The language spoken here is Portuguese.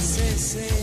Sim, sim.